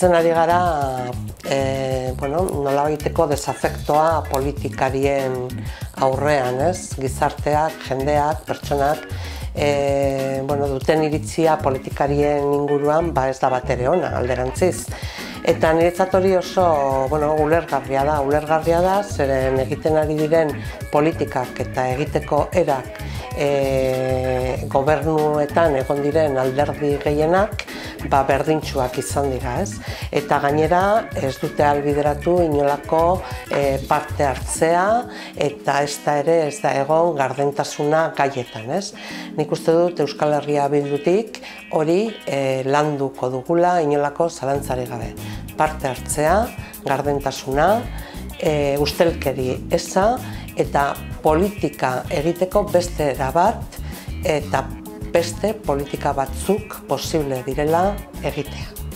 bizitzen ari gara e, bueno, nola egiteko desafektoa politikarien aurrean, ez? Gizarteak, jendeak, pertsonak, e, bueno, duten iritzia politikarien inguruan, ba ez da bat ere ona, alderantziz. Eta niretzat hori oso, bueno, ulergarria da, ulergarria da, zeren egiten ari diren politikak eta egiteko erak e, gobernuetan egon diren alderdi gehienak, ba, berdintxuak izan dira, ez? Eta gainera ez dute albideratu inolako e, parte hartzea eta ez da ere ez da egon gardentasuna gaietan, ez? Nik uste dut Euskal Herria bildutik hori e, landuko dugula inolako zalantzari gabe. Parte hartzea, gardentasuna, e, ustelkeri eza eta politika egiteko beste erabat eta beste politika batzuk posible direla egitea.